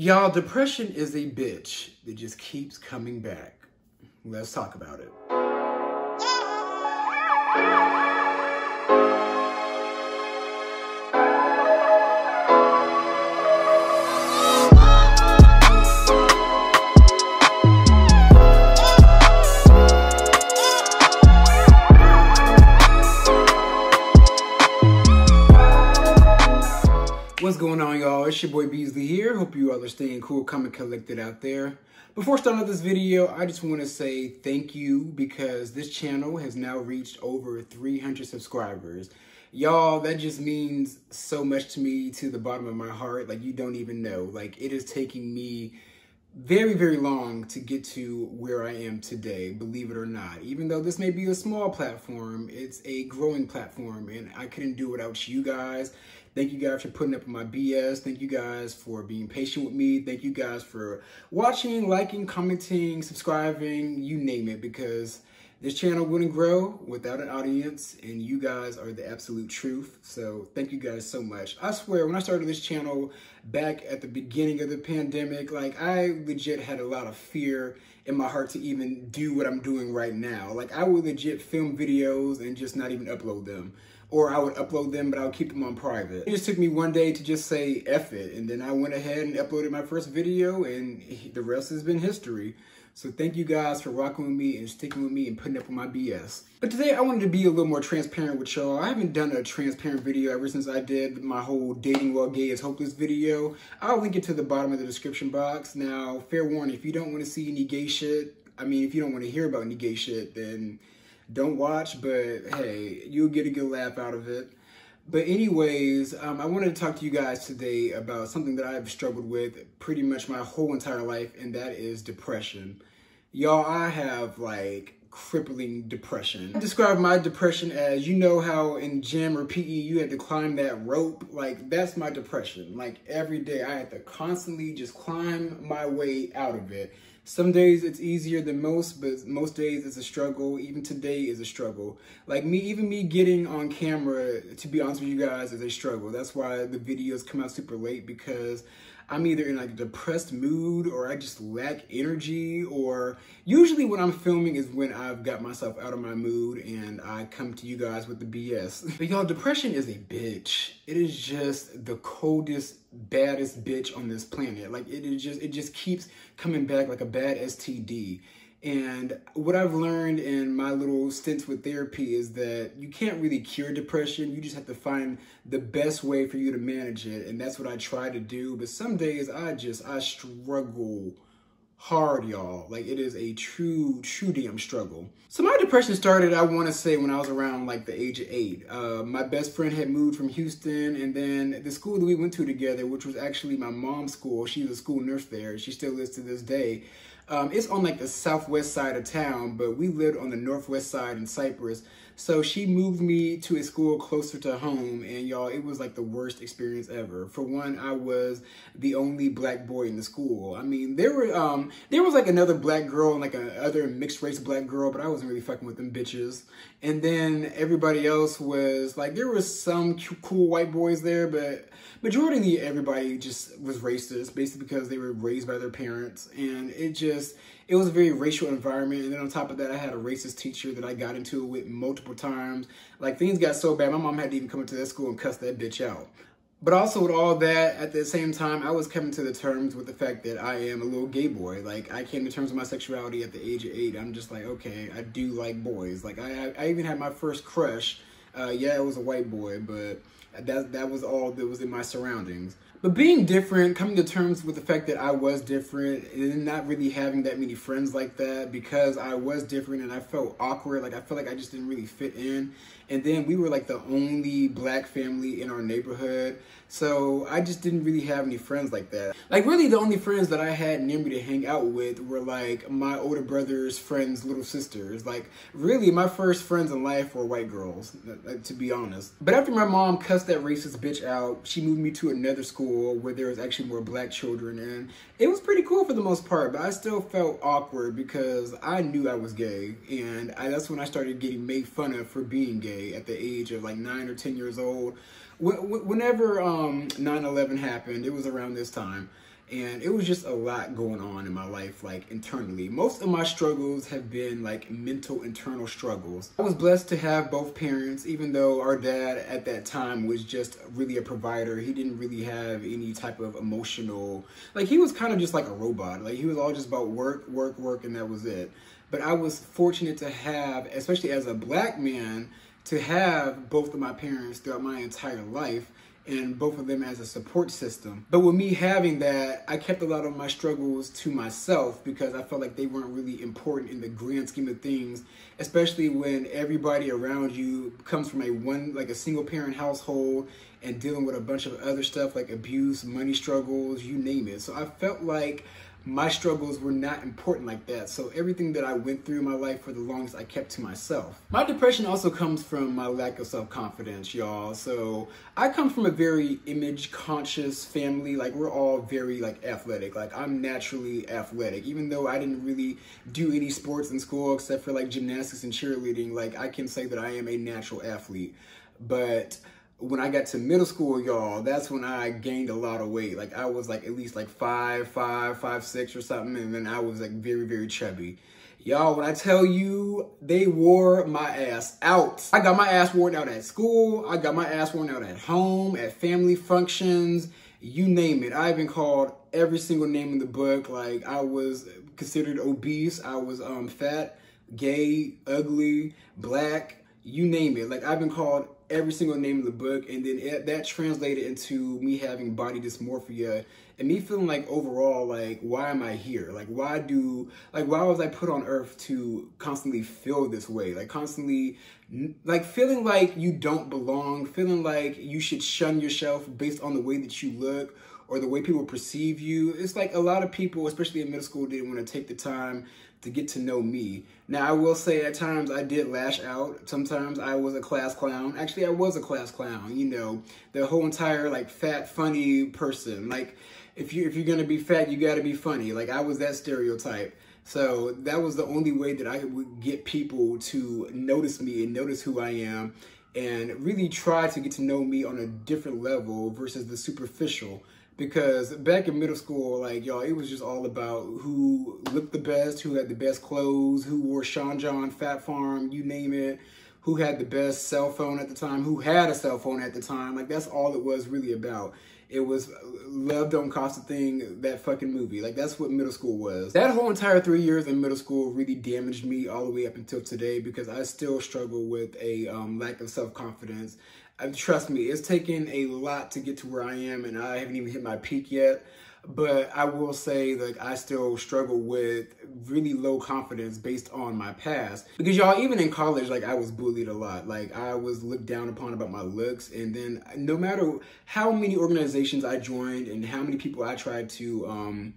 Y'all, depression is a bitch that just keeps coming back. Let's talk about it. It's your boy Beasley here. Hope you all are staying cool, calm, and collected out there. Before starting this video, I just want to say thank you because this channel has now reached over 300 subscribers. Y'all, that just means so much to me to the bottom of my heart. Like, you don't even know. Like, it is taking me very, very long to get to where I am today, believe it or not. Even though this may be a small platform, it's a growing platform, and I couldn't do without you guys. Thank you guys for putting up with my BS. Thank you guys for being patient with me. Thank you guys for watching, liking, commenting, subscribing, you name it, because this channel wouldn't grow without an audience, and you guys are the absolute truth. So thank you guys so much. I swear, when I started this channel back at the beginning of the pandemic, like I legit had a lot of fear in my heart to even do what I'm doing right now. Like I would legit film videos and just not even upload them or I would upload them, but I would keep them on private. It just took me one day to just say F it, and then I went ahead and uploaded my first video, and the rest has been history. So thank you guys for rocking with me and sticking with me and putting up with my BS. But today I wanted to be a little more transparent with y'all. I haven't done a transparent video ever since I did my whole dating while gay is hopeless video. I'll link it to the bottom of the description box. Now, fair warning, if you don't want to see any gay shit, I mean, if you don't want to hear about any gay shit, then don't watch, but hey, you'll get a good laugh out of it. But anyways, um, I wanted to talk to you guys today about something that I've struggled with pretty much my whole entire life, and that is depression. Y'all, I have like crippling depression. I describe my depression as, you know how in gym or PE you had to climb that rope? Like that's my depression. Like every day I had to constantly just climb my way out of it. Some days it's easier than most, but most days it's a struggle. Even today is a struggle. Like me, even me getting on camera, to be honest with you guys, is a struggle. That's why the videos come out super late because I'm either in like a depressed mood or I just lack energy or usually when I'm filming is when I've got myself out of my mood and I come to you guys with the BS. But y'all, depression is a bitch. It is just the coldest, baddest bitch on this planet. Like it is just, it just keeps coming back like a bad STD. And what I've learned in my little stints with therapy is that you can't really cure depression. You just have to find the best way for you to manage it. And that's what I try to do. But some days I just, I struggle hard, y'all. Like it is a true, true damn struggle. So my depression started, I want to say, when I was around like the age of eight. Uh, my best friend had moved from Houston, and then the school that we went to together, which was actually my mom's school. She was a school nurse there. She still is to this day. Um, it's on like the southwest side of town, but we lived on the northwest side in Cypress. So she moved me to a school closer to home, and y'all, it was like the worst experience ever. For one, I was the only black boy in the school. I mean, there were um, there was like another black girl and like another mixed race black girl, but I wasn't really fucking with them bitches. And then everybody else was like, there was some cool white boys there, but majority of everybody just was racist, basically because they were raised by their parents, and it just it was a very racial environment. And then on top of that, I had a racist teacher that I got into it with multiple times. Like things got so bad, my mom had to even come into that school and cuss that bitch out. But also with all that, at the same time, I was coming to the terms with the fact that I am a little gay boy. Like I came to terms with my sexuality at the age of eight. I'm just like, okay, I do like boys. Like I, I even had my first crush. Uh, yeah, it was a white boy, but that that was all that was in my surroundings. But being different, coming to terms with the fact that I was different and not really having that many friends like that because I was different and I felt awkward. Like I felt like I just didn't really fit in. And then we were like the only black family in our neighborhood. So I just didn't really have any friends like that. Like really the only friends that I had near me to hang out with were like my older brother's friends' little sisters. Like really my first friends in life were white girls, uh, uh, to be honest. But after my mom cussed that racist bitch out, she moved me to another school where there was actually more black children and it was pretty cool for the most part, but I still felt awkward because I knew I was gay and I, that's when I started getting made fun of for being gay at the age of like nine or 10 years old. Whenever um 9-11 happened it was around this time and it was just a lot going on in my life like internally. Most of my struggles have been like mental internal struggles. I was blessed to have both parents even though our dad at that time was just really a provider. He didn't really have any type of emotional like he was kind of just like a robot. Like he was all just about work work work and that was it. But i was fortunate to have especially as a black man to have both of my parents throughout my entire life and both of them as a support system. But with me having that, I kept a lot of my struggles to myself because I felt like they weren't really important in the grand scheme of things, especially when everybody around you comes from a one like a single parent household and dealing with a bunch of other stuff like abuse, money struggles, you name it. So I felt like my struggles were not important like that. So everything that I went through in my life for the longest, I kept to myself. My depression also comes from my lack of self-confidence, y'all. So I come from a very image conscious family. Like we're all very like athletic. Like I'm naturally athletic, even though I didn't really do any sports in school except for like gymnastics and cheerleading. Like I can say that I am a natural athlete, but when I got to middle school, y'all, that's when I gained a lot of weight. Like I was like at least like five, five, five, six or something, and then I was like very, very chubby. Y'all, when I tell you they wore my ass out. I got my ass worn out at school. I got my ass worn out at home, at family functions, you name it. I've been called every single name in the book. Like I was considered obese. I was um, fat, gay, ugly, black, you name it. Like I've been called every single name in the book, and then it, that translated into me having body dysmorphia and me feeling like overall, like, why am I here? Like, why do, like, why was I put on earth to constantly feel this way? Like, constantly, like, feeling like you don't belong, feeling like you should shun yourself based on the way that you look or the way people perceive you. It's like a lot of people, especially in middle school, didn't want to take the time to get to know me. Now, I will say at times I did lash out. Sometimes I was a class clown. Actually, I was a class clown, you know, the whole entire like fat, funny person. Like, if you if you're gonna be fat, you gotta be funny. Like I was that stereotype. So that was the only way that I would get people to notice me and notice who I am and really try to get to know me on a different level versus the superficial because back in middle school, like y'all, it was just all about who looked the best, who had the best clothes, who wore Sean John Phat Farm, you name it, who had the best cell phone at the time, who had a cell phone at the time. Like that's all it was really about. It was love don't cost a thing, that fucking movie. Like that's what middle school was. That whole entire three years in middle school really damaged me all the way up until today because I still struggle with a um, lack of self-confidence trust me, it's taken a lot to get to where I am, and I haven't even hit my peak yet. But I will say, like, I still struggle with really low confidence based on my past. Because y'all, even in college, like, I was bullied a lot. Like, I was looked down upon about my looks. And then no matter how many organizations I joined and how many people I tried to, um,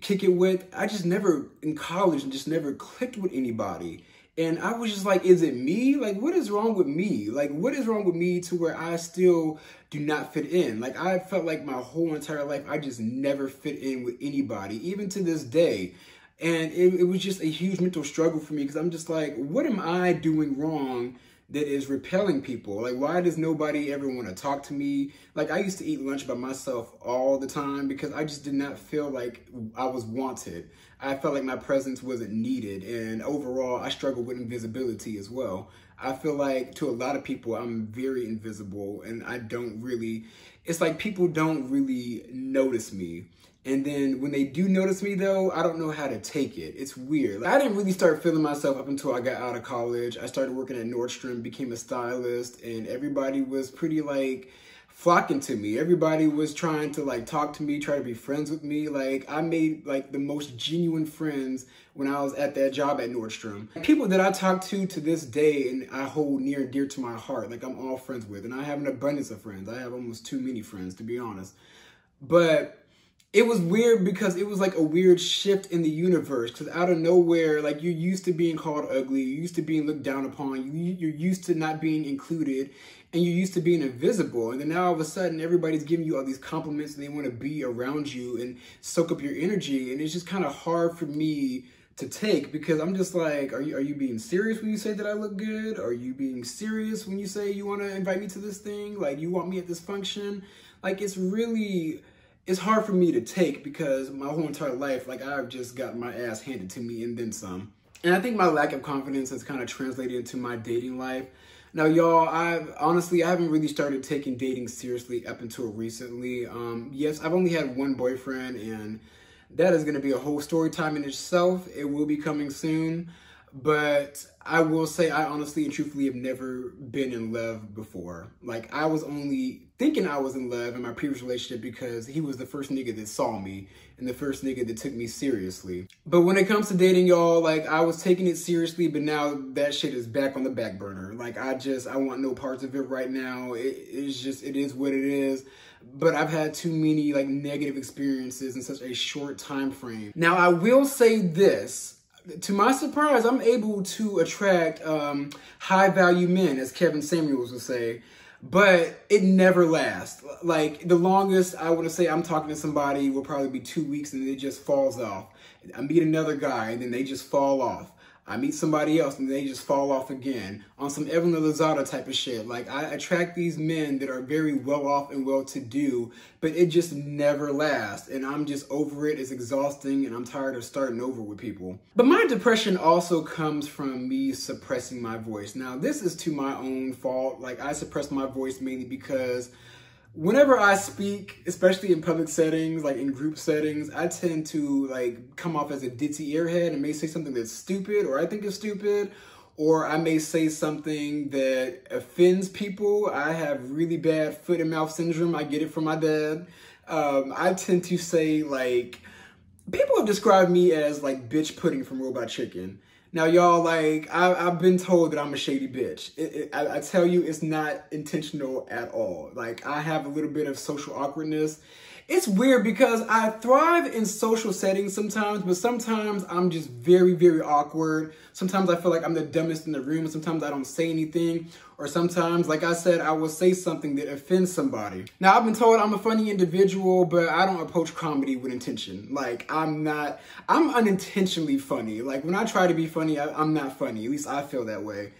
kick it with, I just never, in college, and just never clicked with anybody. And I was just like, is it me? Like, what is wrong with me? Like, what is wrong with me to where I still do not fit in? Like, I felt like my whole entire life, I just never fit in with anybody, even to this day. And it, it was just a huge mental struggle for me because I'm just like, what am I doing wrong? that is repelling people. Like, why does nobody ever want to talk to me? Like, I used to eat lunch by myself all the time because I just did not feel like I was wanted. I felt like my presence wasn't needed. And overall, I struggle with invisibility as well. I feel like to a lot of people, I'm very invisible and I don't really, it's like people don't really notice me. And then when they do notice me though, I don't know how to take it. It's weird. I didn't really start feeling myself up until I got out of college. I started working at Nordstrom, became a stylist, and everybody was pretty like flocking to me. Everybody was trying to like talk to me, try to be friends with me. Like I made like the most genuine friends when I was at that job at Nordstrom. People that I talk to to this day and I hold near and dear to my heart, like I'm all friends with. And I have an abundance of friends. I have almost too many friends to be honest. But it was weird because it was like a weird shift in the universe because out of nowhere like you're used to being called ugly you're used to being looked down upon you, you're used to not being included and you're used to being invisible and then now all of a sudden everybody's giving you all these compliments and they want to be around you and soak up your energy and it's just kind of hard for me to take because I'm just like, are you are you being serious when you say that I look good? Are you being serious when you say you want to invite me to this thing? Like you want me at this function? Like it's really it's hard for me to take because my whole entire life, like I've just got my ass handed to me and then some. And I think my lack of confidence has kind of translated into my dating life. Now, y'all, I've honestly, I haven't really started taking dating seriously up until recently. Um, yes, I've only had one boyfriend, and that is going to be a whole story time in itself. It will be coming soon. But I will say, I honestly and truthfully have never been in love before. Like, I was only thinking I was in love in my previous relationship because he was the first nigga that saw me and the first nigga that took me seriously. But when it comes to dating, y'all, like, I was taking it seriously, but now that shit is back on the back burner. Like, I just, I want no parts of it right now. It, it's just, it is what it is but I've had too many like negative experiences in such a short time frame. Now I will say this, to my surprise, I'm able to attract um, high value men, as Kevin Samuels would say, but it never lasts. Like the longest I want to say I'm talking to somebody will probably be two weeks and it just falls off. I meet another guy and then they just fall off. I meet somebody else and they just fall off again on some Evelyn Lozada type of shit. Like I attract these men that are very well off and well to do, but it just never lasts. And I'm just over it. It's exhausting and I'm tired of starting over with people. But my depression also comes from me suppressing my voice. Now this is to my own fault. Like I suppress my voice mainly because whenever I speak, especially in public settings, like in group settings, I tend to like come off as a ditzy airhead and may say something that's stupid or I think is stupid, or I may say something that offends people. I have really bad foot and mouth syndrome. I get it from my dad. Um, I tend to say like, people have described me as like bitch pudding from Robot Chicken. Now, y'all, like, I, have been told that I'm a shady bitch. It, it, I, I tell you, it's not intentional at all. Like, I have a little bit of social awkwardness it's weird because I thrive in social settings sometimes, but sometimes I'm just very, very awkward. Sometimes I feel like I'm the dumbest in the room. Sometimes I don't say anything. Or sometimes, like I said, I will say something that offends somebody. Now, I've been told I'm a funny individual, but I don't approach comedy with intention. Like, I'm not, I'm unintentionally funny. Like, when I try to be funny, I, I'm not funny. At least I feel that way.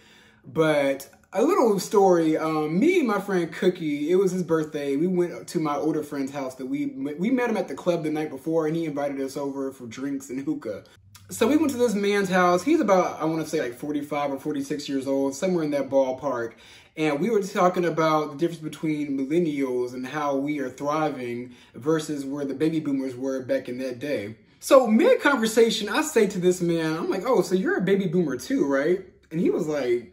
But a little story. Um, me and my friend Cookie, it was his birthday. We went to my older friend's house that we we met him at the club the night before, and he invited us over for drinks and hookah. So we went to this man's house. He's about I want to say like 45 or 46 years old, somewhere in that ballpark. And we were talking about the difference between millennials and how we are thriving versus where the baby boomers were back in that day. So mid conversation, I say to this man, I'm like, "Oh, so you're a baby boomer too, right?" And he was like,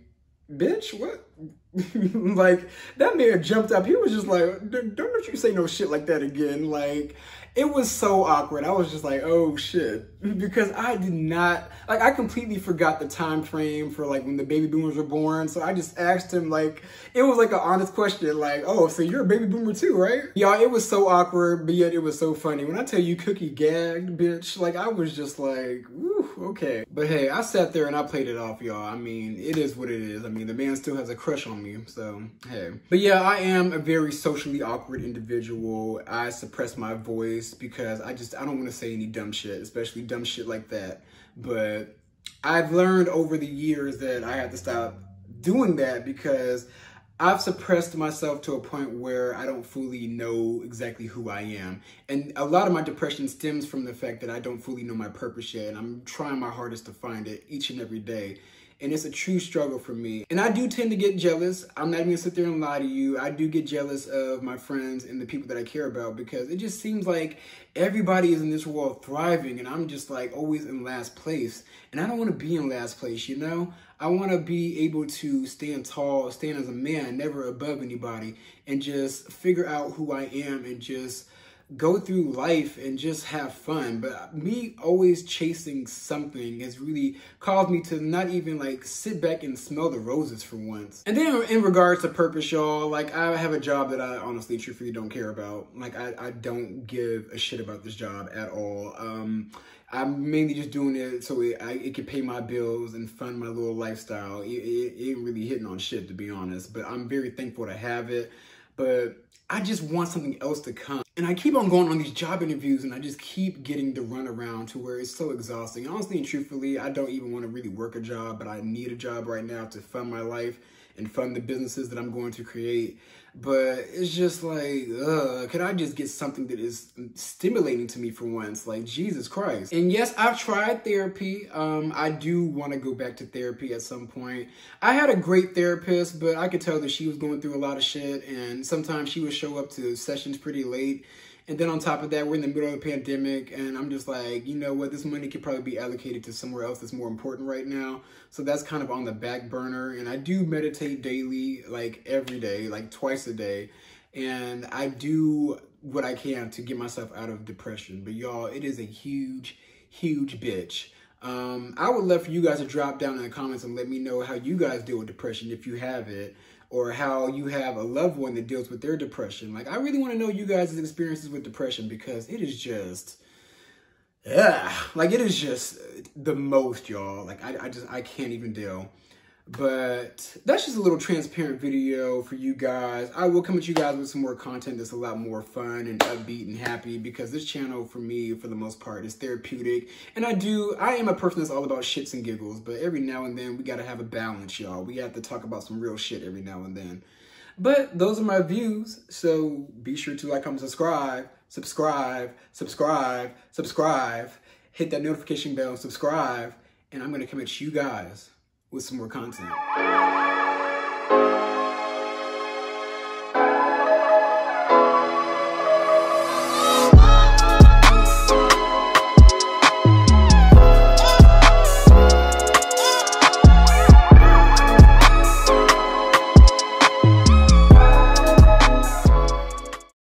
bitch, what? like that man jumped up. He was just like, don't you say no shit like that again. Like it was so awkward. I was just like, oh shit. Because I did not, like, I completely forgot the time frame for like when the baby boomers were born. So I just asked him, like, it was like an honest question, like, oh, so you're a baby boomer too, right? Y'all, it was so awkward, but yet it was so funny. When I tell you Cookie gagged, bitch, like, I was just like, okay. But hey, I sat there and I played it off, y'all. I mean, it is what it is. I mean, the man still has a crush on me, so hey. But yeah, I am a very socially awkward individual. I suppress my voice because I just, I don't want to say any dumb shit, especially dumb shit like that. But I've learned over the years that I have to stop doing that because I've suppressed myself to a point where I don't fully know exactly who I am. And a lot of my depression stems from the fact that I don't fully know my purpose yet. And I'm trying my hardest to find it each and every day and it's a true struggle for me. And I do tend to get jealous. I'm not even gonna sit there and lie to you. I do get jealous of my friends and the people that I care about because it just seems like everybody is in this world thriving and I'm just like always in last place. And I don't wanna be in last place, you know? I wanna be able to stand tall, stand as a man, never above anybody, and just figure out who I am and just go through life and just have fun. But me always chasing something has really caused me to not even like sit back and smell the roses for once. And then in regards to purpose, y'all, like I have a job that I honestly, truthfully don't care about. Like I, I don't give a shit about this job at all. Um, I'm mainly just doing it so it, I, it can pay my bills and fund my little lifestyle. It, it, it ain't really hitting on shit to be honest, but I'm very thankful to have it. But I just want something else to come. And I keep on going on these job interviews and I just keep getting the runaround to where it's so exhausting. Honestly and truthfully, I don't even want to really work a job, but I need a job right now to fund my life and fund the businesses that I'm going to create. But it's just like, uh, could I just get something that is stimulating to me for once? Like, Jesus Christ. And yes, I've tried therapy. Um, I do want to go back to therapy at some point. I had a great therapist, but I could tell that she was going through a lot of shit. And sometimes she would show up to sessions pretty late and then on top of that, we're in the middle of a pandemic, and I'm just like, you know what, this money could probably be allocated to somewhere else that's more important right now. So that's kind of on the back burner. And I do meditate daily, like every day, like twice a day. And I do what I can to get myself out of depression. But y'all, it is a huge, huge bitch. Um, I would love for you guys to drop down in the comments and let me know how you guys deal with depression if you have it or how you have a loved one that deals with their depression. Like, I really want to know you guys' experiences with depression because it is just, yeah, like it is just the most, y'all. Like, I, I just, I can't even deal. But that's just a little transparent video for you guys. I will come at you guys with some more content that's a lot more fun and upbeat and happy because this channel for me, for the most part, is therapeutic. And I do, I am a person that's all about shits and giggles, but every now and then we gotta have a balance, y'all. We have to talk about some real shit every now and then. But those are my views, so be sure to like, comment, subscribe, subscribe, subscribe, subscribe, hit that notification bell, subscribe, and I'm gonna come at you guys with some more content.